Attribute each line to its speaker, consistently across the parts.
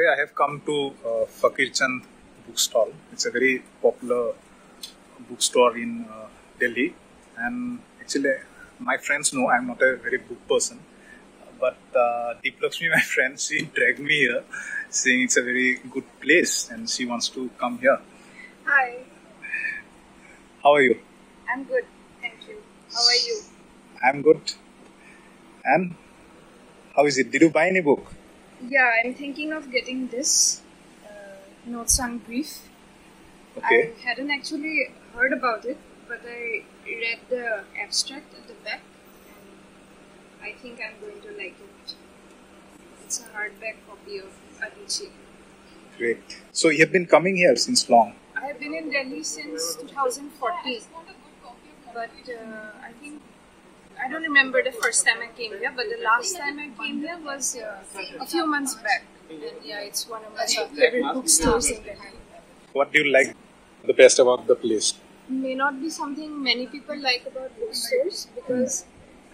Speaker 1: today I have come to uh, Faqir Chand bookstall. It's a very popular bookstore in uh, Delhi, and actually, my friends know I'm not a very book person. But uh, Deeplakshmi, my friend, she dragged me here, saying it's a very good place, and she wants to come here.
Speaker 2: Hi,
Speaker 1: How are you?
Speaker 2: I'm good. Thank you. How are you?
Speaker 1: I'm good. And how is it? Did you buy any book?
Speaker 2: Yeah, I'm thinking of getting this uh, Notes on Grief.
Speaker 1: Okay.
Speaker 2: I hadn't actually heard about it, but I read the abstract at the back, and I think I'm going to like it. It's a hardback copy of Adichie.
Speaker 1: Great. So you have been coming here since long.
Speaker 2: I have been in Delhi since 2014, but uh, I think I don't remember the first time I came here, but the last time I came here was uh, a few months back. And yeah, it's one of my favorite bookstores in Delhi.
Speaker 1: What do you like the best about the place?
Speaker 2: May not be something many people like about bookstores because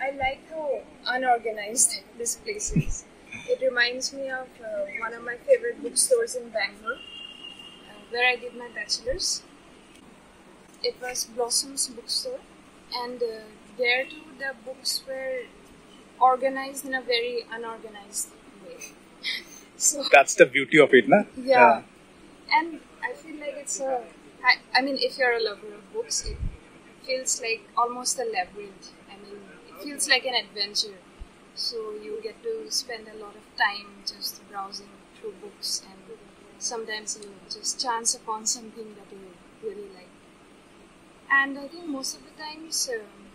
Speaker 2: I like how unorganized this place is. It reminds me of uh, one of my favorite bookstores in Bangalore, uh, where I did my bachelor's. It was Blossom's bookstore, and uh, there too the books were organized in a very unorganized way. so
Speaker 1: That's the beauty of it, na?
Speaker 2: yeah. And I feel like it's a. I, I mean, if you're a lover of books, it feels like almost a labyrinth. I mean, it feels like an adventure. So you get to spend a lot of time just browsing through books, and sometimes you just chance upon something that you really like. And I think most of the times, um,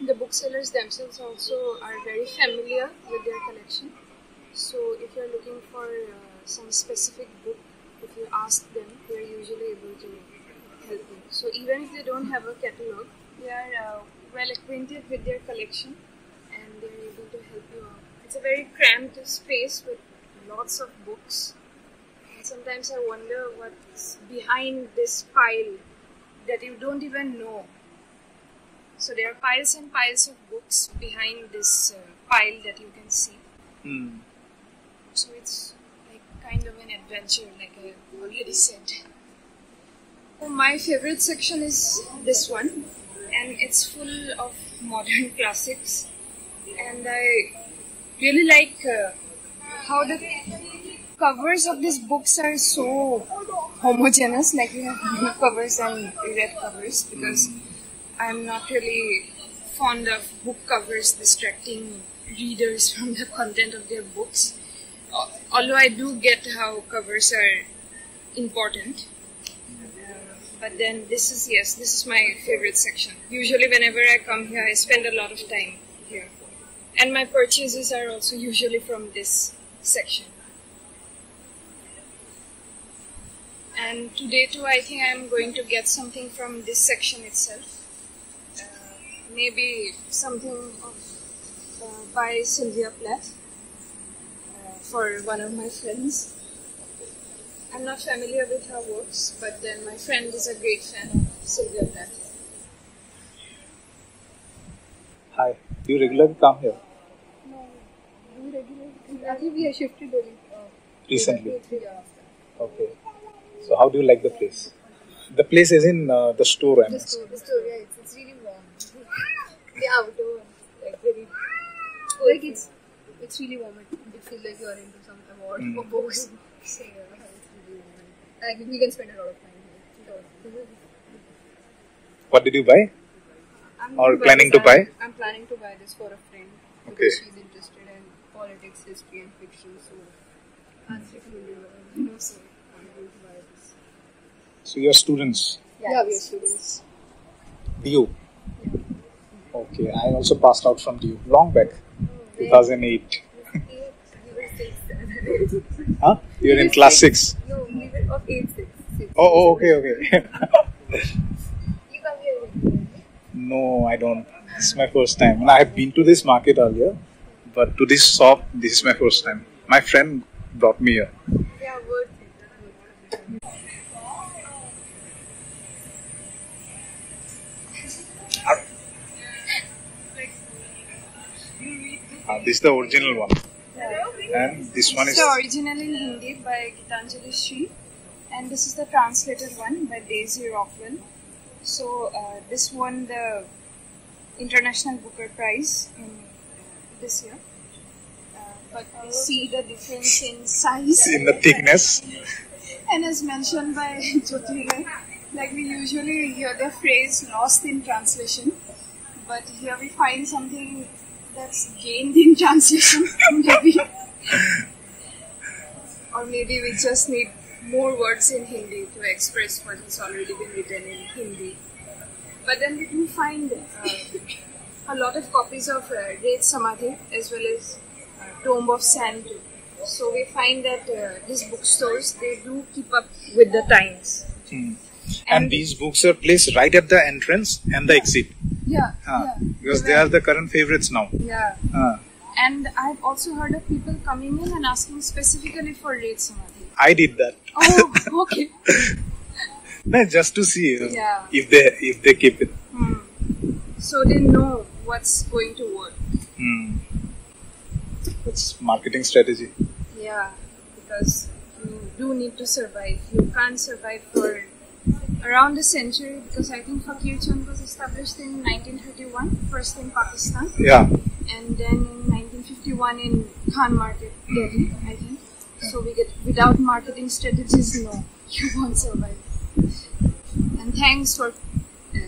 Speaker 2: the booksellers themselves also are very familiar with their collection. So if you're looking for uh, some specific book, if you ask them, they're usually able to help you. So even if they don't have a catalog, they are uh, well acquainted with their collection and they're able to help you out. It's a very cramped space with lots of books. And sometimes I wonder what's behind this pile that you don't even know. So there are piles and piles of books behind this uh, pile that you can see.
Speaker 1: Hmm.
Speaker 2: So it's like kind of an adventure, like I already said. So my favorite section is this one, and it's full of modern classics. And I really like uh, how the covers of these books are so homogeneous, like we have blue covers and red covers, because I'm not really fond of book covers distracting readers from the content of their books. Although I do get how covers are important. But then this is, yes, this is my favorite section. Usually, whenever I come here, I spend a lot of time here. And my purchases are also usually from this section. And today, too, I think I'm going to get something from this section itself. Uh, maybe something of, uh, by Sylvia Plath uh, for one of my friends. I'm not familiar with her works, but then my friend is a great fan of Sylvia Plath.
Speaker 1: Hi. Do you regularly come here
Speaker 2: No, we regularly. Actually, we have shifted Delhi.
Speaker 1: recently? Okay. So how do you like the place? The place is in uh, the store, I
Speaker 3: The
Speaker 1: mean.
Speaker 3: store, the store, yeah, it's, it's really warm. the outdoor, like very, like it's it's really warm. It, it feels like you're into some award
Speaker 1: Mm.
Speaker 3: for books. So yeah, it's really warm. Like we can spend a lot of time here.
Speaker 1: What did you buy?
Speaker 2: I'm
Speaker 1: Or planning to buy?
Speaker 2: I'm, I'm planning to buy this for a friend
Speaker 1: Okay.
Speaker 2: because she's interested in politics, history, and fiction. So that's really you know, so I'm going to buy this.
Speaker 1: So you're students.
Speaker 2: Yeah, we are students.
Speaker 1: DU. Okay. I also passed out from DU long back, 2008. Huh? You're in class six.
Speaker 3: No, we were of eight six. six.
Speaker 1: Oh, oh okay, okay.
Speaker 3: You come here.
Speaker 1: no, I don't. This is my first time. And I have been to this market earlier, but to this shop, this is my first time. My friend brought me here.
Speaker 3: Yeah, worth it.
Speaker 1: Uh, this is the original one. And this one is
Speaker 2: the original in Hindi by Geetanjali Shree, and this is the translated one by Daisy Rockwell. So uh, this won the International Booker Prize in this year. Uh, but we see the difference in size.
Speaker 1: in the thickness.
Speaker 2: And as mentioned by Jyoti, like we usually hear the phrase lost in translation, but here we find something that's gained in translation, maybe. or maybe we just need more words in Hindi to express what has already been written in Hindi. But then we do find uh, a lot of copies of uh, Ret Samadhi as well as uh, Tomb of Sand. So we find that uh, these bookstores they do keep up with the times.
Speaker 1: Hmm. And these books are placed right at the entrance and the exit.
Speaker 2: Yeah,
Speaker 1: Huh.
Speaker 2: yeah,
Speaker 1: Because they are the current favorites now.
Speaker 2: yeah.
Speaker 1: Huh.
Speaker 2: And I've also heard of people coming in and asking specifically for Ret Samadhi.
Speaker 1: I did that.
Speaker 2: Oh, okay.
Speaker 1: No, just to see uh,
Speaker 2: Yeah.
Speaker 1: if they if they keep it.
Speaker 2: Hmm. So they know what's going to work.
Speaker 1: Hmm. That's marketing strategy.
Speaker 2: Yeah, because you do need to survive. You can't survive for around a century because I think Faqir Chand was established in 1931, first in Pakistan,
Speaker 1: Yeah.
Speaker 2: and then in 1951 in Khan Market, Delhi, I think. So we get without marketing strategies, no, you won't survive. And thanks for uh,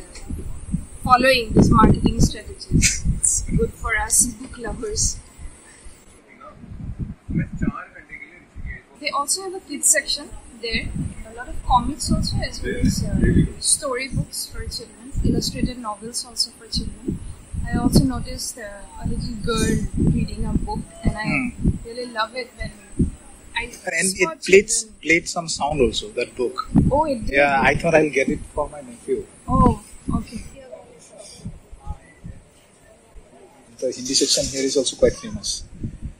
Speaker 2: following these marketing strategies. It's good for us book lovers. They also have a kids section there. A lot of comics also, as well as uh, storybooks for children, illustrated novels also for children. I also noticed uh, a little girl reading a book, and I really love it when I
Speaker 1: And it played
Speaker 2: children.
Speaker 1: played some sound also. That book.
Speaker 2: Oh, it did.
Speaker 1: Yeah, I thought I'll get it for my nephew.
Speaker 2: Oh, okay.
Speaker 1: The Hindi section here is also quite famous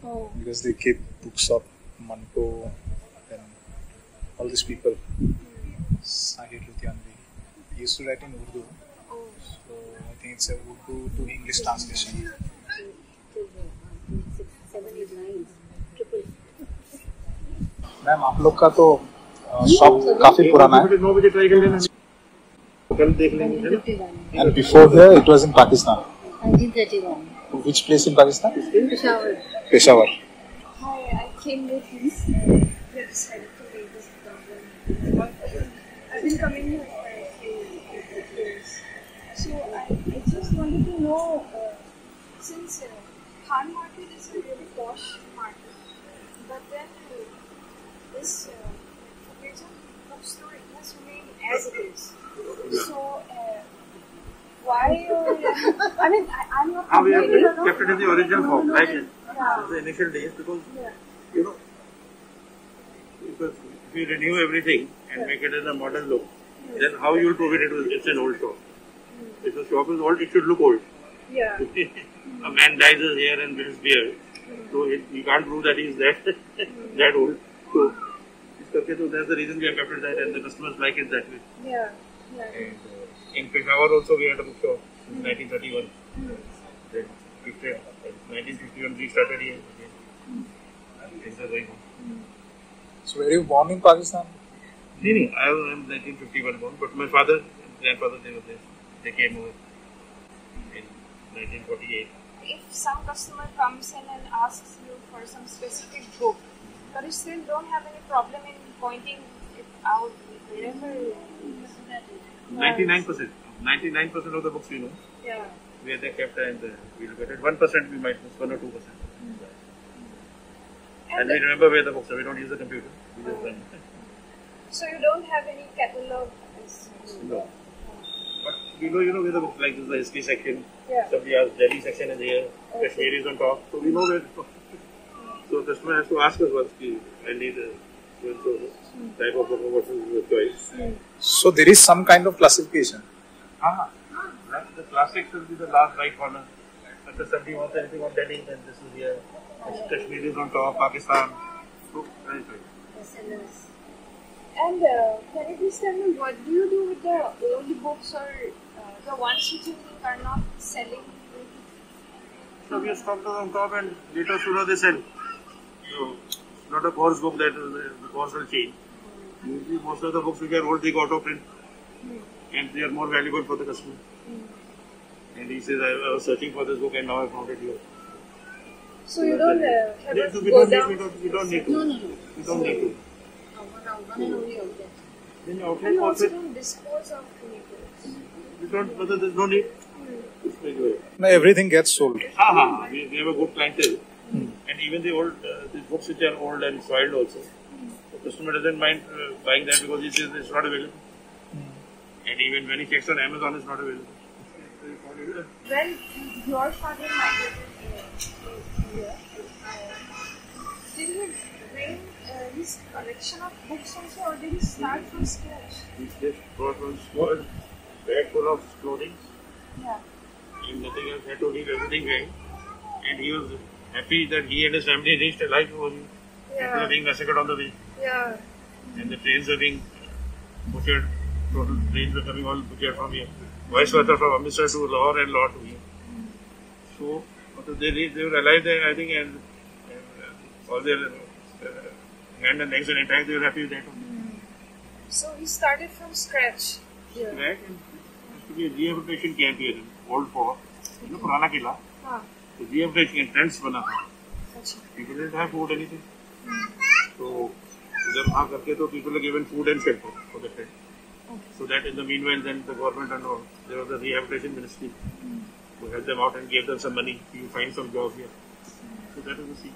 Speaker 2: Oh,
Speaker 1: because they keep books of Manto and all these people. Sahir Ludhianvi. He used to write in Urdu. So I think it's ma'am आप लोग का तो shop काफ़ी पुराना है।
Speaker 4: कल देख लेंगे
Speaker 1: and
Speaker 2: before that it was in Pakistan which place in Pakistan Peshawar I've been coming here for a years. So I, I just wanted to know, uh, since uh, Khan market is a really posh market, but then uh, this uh, Faqir Chand bookstore has remained as it is. So uh, why? Uh, I mean, I, I'm not.
Speaker 4: हाँ we have kept it in the original form like
Speaker 2: Yeah.
Speaker 4: the initial days because
Speaker 2: Yeah.
Speaker 4: you know because if we renew everything and make it as a modern look then how you'll prove it, it was, it's an old shop if the shop is old it should look old
Speaker 2: Yeah.
Speaker 4: a man dyes his hair and builds beard so it, you can't prove that he's that that old so it's okay so that's the reason we have kept it that and the customers like it that way
Speaker 2: Yeah. Yeah.
Speaker 4: And uh, in Peshawar also we had a bookshop in 1931. Then 50, uh, 1951 we started here. again. And things are going on.
Speaker 1: So were you born in Pakistan?
Speaker 4: No, no, I was in 1951 born, but my father and grandfather they were there. They came over in 1948.
Speaker 2: if some customer comes in and asks you for some specific book, but you still don't have any problem in pointing it out wherever.
Speaker 4: 99%. 99% of the books we know
Speaker 2: Yeah.
Speaker 4: where they kept and uh, we look at it. 1% we might miss, 1 or 2%. And
Speaker 2: And
Speaker 4: we remember where the books are. We don't use the computer. We just run.
Speaker 2: so you don't have any catalog. as-
Speaker 4: No. But we know, you know, where the books like this is the history section.
Speaker 2: Yeah.
Speaker 4: Somebody has Delhi section is here.
Speaker 2: Okay.
Speaker 4: Kashmir is on top. So we know where. So customer has to ask us once, ki, I need a so type of book. What is your choice?
Speaker 1: So there is some kind of classification.
Speaker 4: Ah, like the classics will be the last right corner. If somebody wants anything on Delhi, then this is here. Kashmir is on top. Pakistan. So, right, right.
Speaker 2: And uh, can you please tell me what do you do with the old books or uh, the ones which you think are not selling?
Speaker 4: So we have stocked those on top and later sooner they sell. So not a course book that uh, the, course will change. Usually, most of the books which are old, they go out of print, and they are more valuable for the customer. And he says, I was searching for this book, and now I found it here.
Speaker 3: So you don't uh,
Speaker 4: We don't, we
Speaker 3: go
Speaker 4: don't,
Speaker 3: down.
Speaker 4: need, we don't, we don't need to.
Speaker 3: No, no, no.
Speaker 4: We don't need to.
Speaker 3: Uh, one, one and only outlet.
Speaker 4: Then outlet
Speaker 2: you also
Speaker 4: also,
Speaker 2: don't dispose of any books.
Speaker 4: we don't, whether there's no need. It's.
Speaker 1: No, everything gets sold.
Speaker 4: Ha ha, we, we have a good clientele. And even the old, uh, the books which are old and soiled also. The customer doesn't mind uh, buying that because he says it's not available. And even when he checks on Amazon, it's not available.
Speaker 2: When your father migrated here, did he bring uh, his collection of books also, or did he start from scratch?
Speaker 4: He just brought one small bag full of clothing
Speaker 2: Yeah.
Speaker 4: and nothing else. had to leave everything. And he was happy that he and his family reached a life over here. People are being massacred on the way.
Speaker 2: Yeah.
Speaker 4: and the trains are being butchered. Total trains are coming all butchered from here. Vice versa from Amritsar to Lahore and Lahore to here. So after they they were alive there, I think, and, and uh, all their uh, hand and legs are intact. They were happy with that. Mm.
Speaker 2: So he started from scratch. Yeah.
Speaker 4: Right? And to be a rehabilitation camp here Old Fort, you know, Purana Killa.
Speaker 2: हाँ
Speaker 4: So rehabilitation tents बना था.
Speaker 2: अच्छा
Speaker 4: People didn't have food anything. So उधर वहाँ करके तो people are given food and shelter for the tent. So that in the meanwhile, then the government and all, there was a rehabilitation ministry who helped them out and gave them some money. You find some job here. So that was the scene.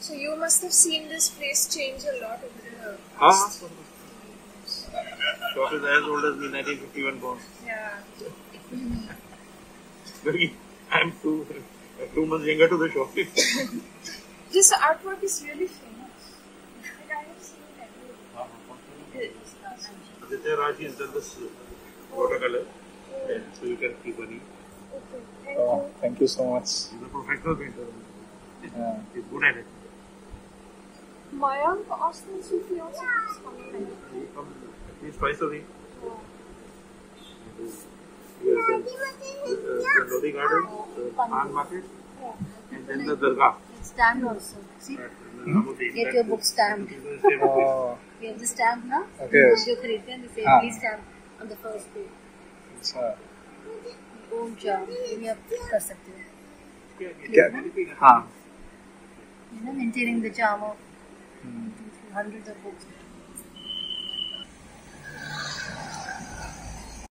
Speaker 2: So you must have seen this place change a lot over the years.
Speaker 4: Ah. Shop is as old as me, 1951 born.
Speaker 2: yeah.
Speaker 4: Very, I'm two, two months younger to the shop.
Speaker 2: This artwork is really famous. Like, I have seen it everywhere.
Speaker 4: Aditya Raj has done this watercolor. And so you can keep money.
Speaker 2: Okay. Thank
Speaker 1: oh,
Speaker 2: you.
Speaker 1: Thank you so much.
Speaker 4: He's a professional painter.
Speaker 1: Yeah.
Speaker 4: He's good at it.
Speaker 2: Mayank Austen Soofi also keeps coming.
Speaker 4: He comes at least twice a week. Yeah. He the Lodi Garden, the Market, yeah. and then the Durga.
Speaker 3: It's also. See? Get your book stamped. We have the stamp now.
Speaker 1: Okay.
Speaker 3: You create and we say, please stamp on the first page.
Speaker 1: Yes,
Speaker 3: sir. जाम ये आप कर सकते हो.
Speaker 1: क्या हाँ
Speaker 3: maintaining the charm of hundreds of books.